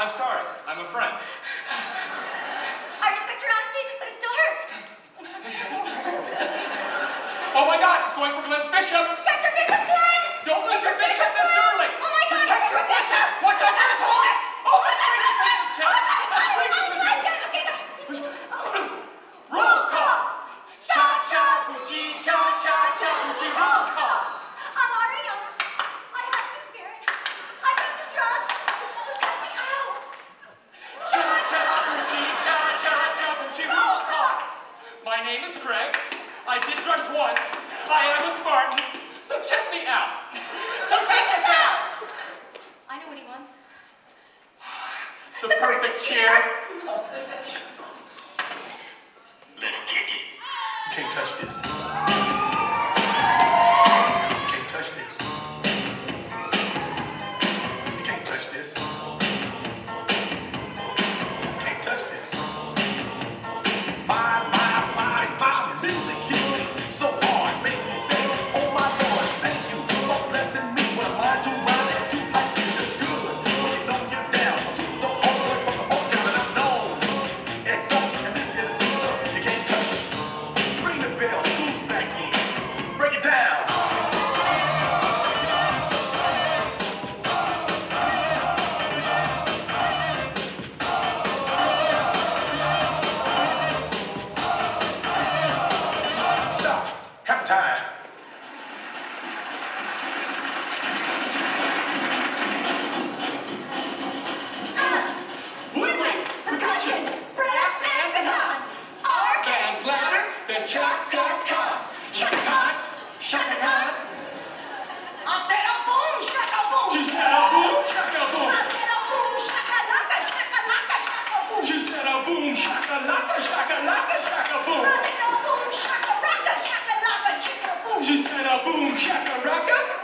I'm sorry. I'm a friend. name is Greg. I did drugs once. I am a Spartan. So check me out. So check this out. I know what he wants. The, the perfect, perfect cheer. Let's kick it. You can't touch this. boom, shaka laka, shaka laka, shaka boom. Boom, shaka laka shaka laka, chicka boom. She said a boom, shaka laka.